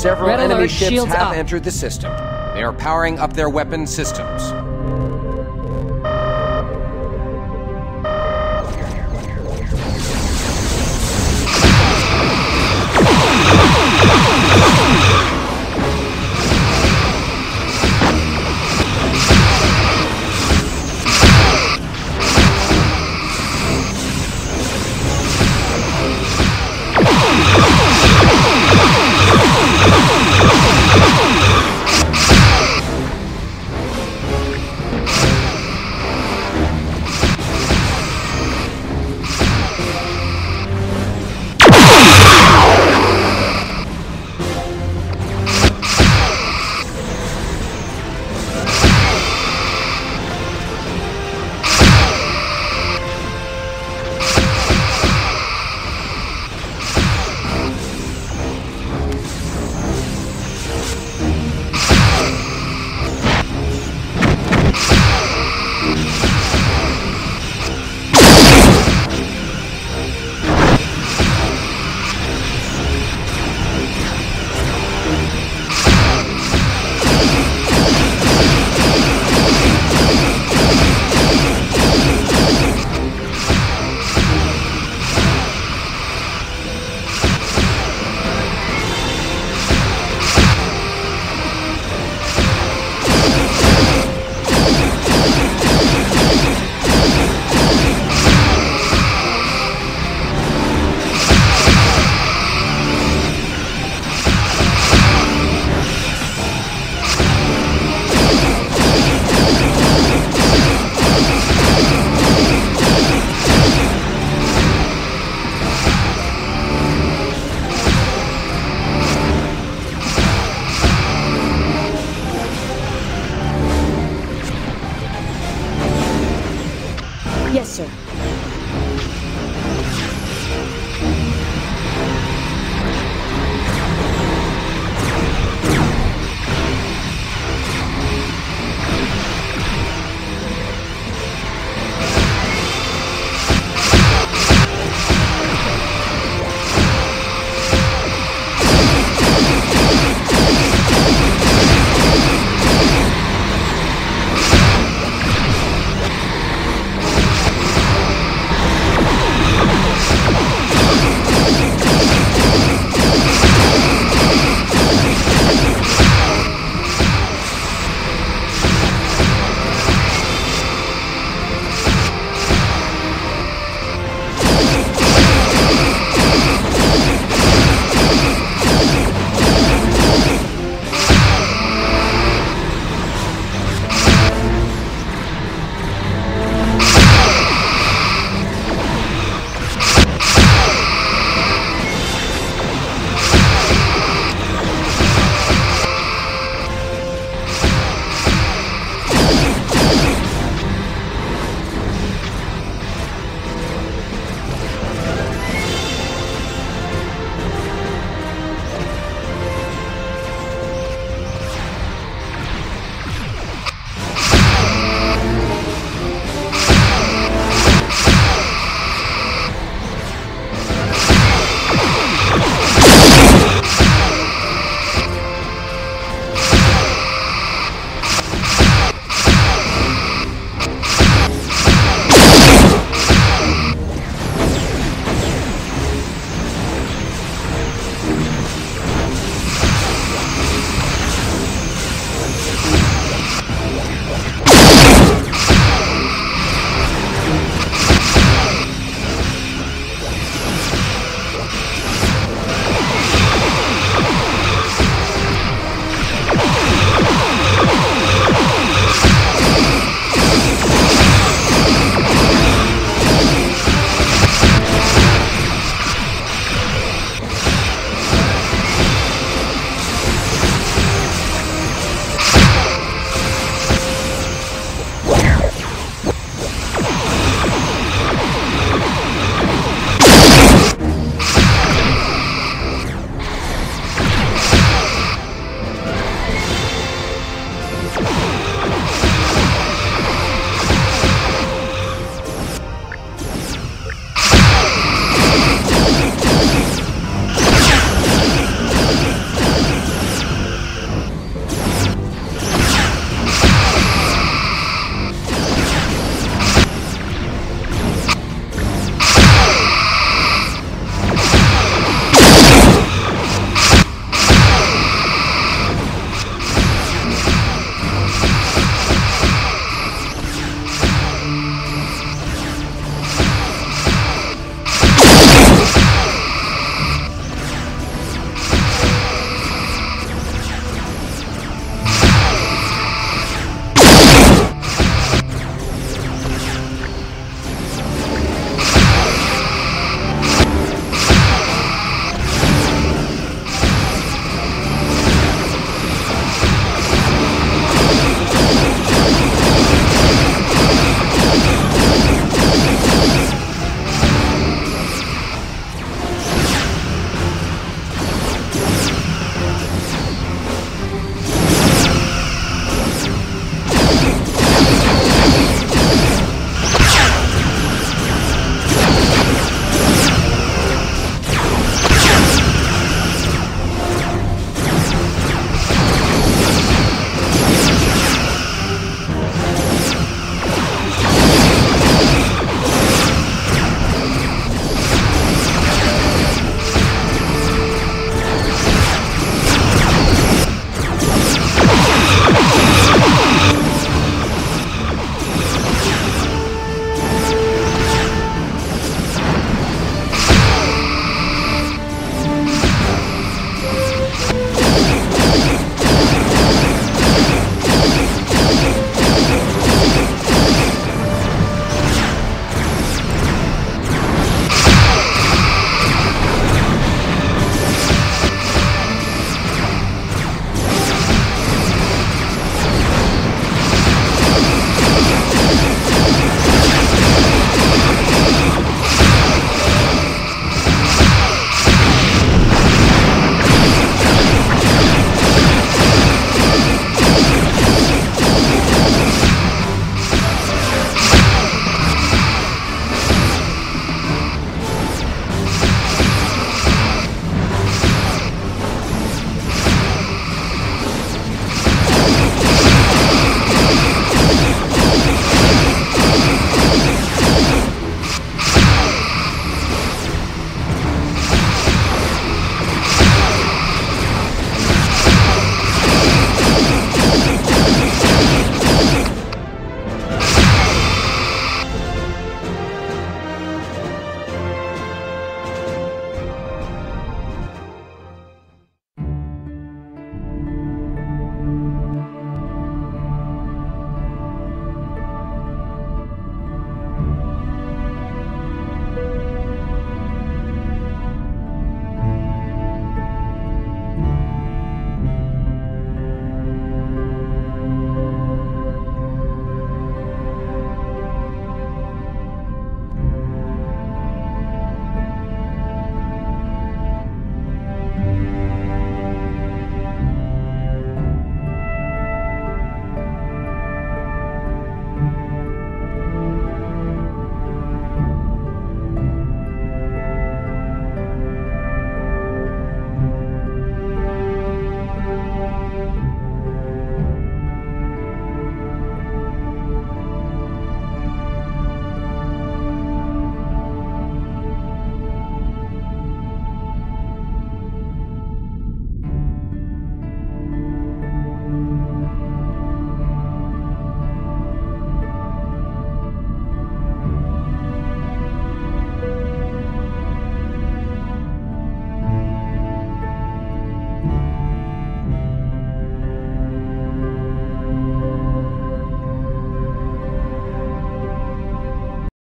Several Red enemy alert, ships have up. entered the system. They are powering up their weapon systems.